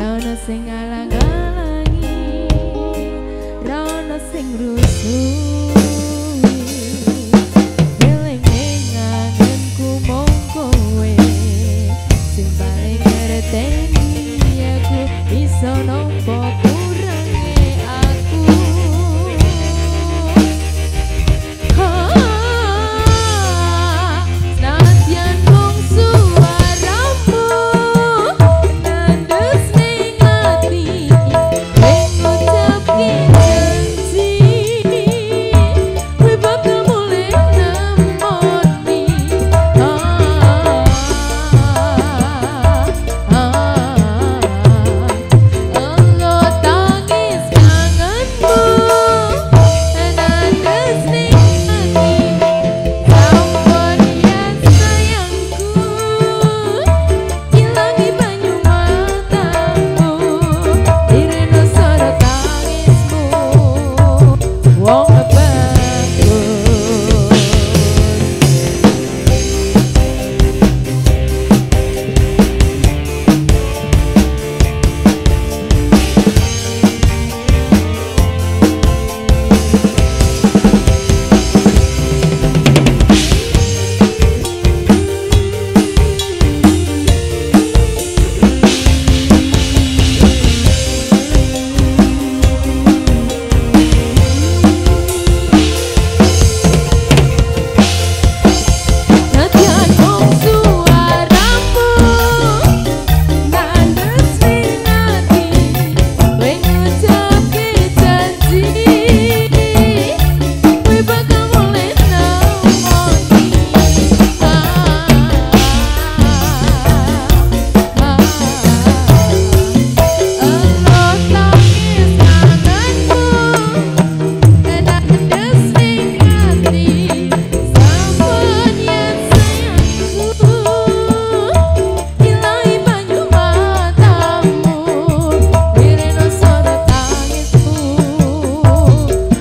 Rana sing alang-alangi Rana sing rusuh.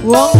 Whoa.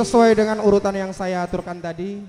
sesuai dengan urutan yang saya aturkan tadi.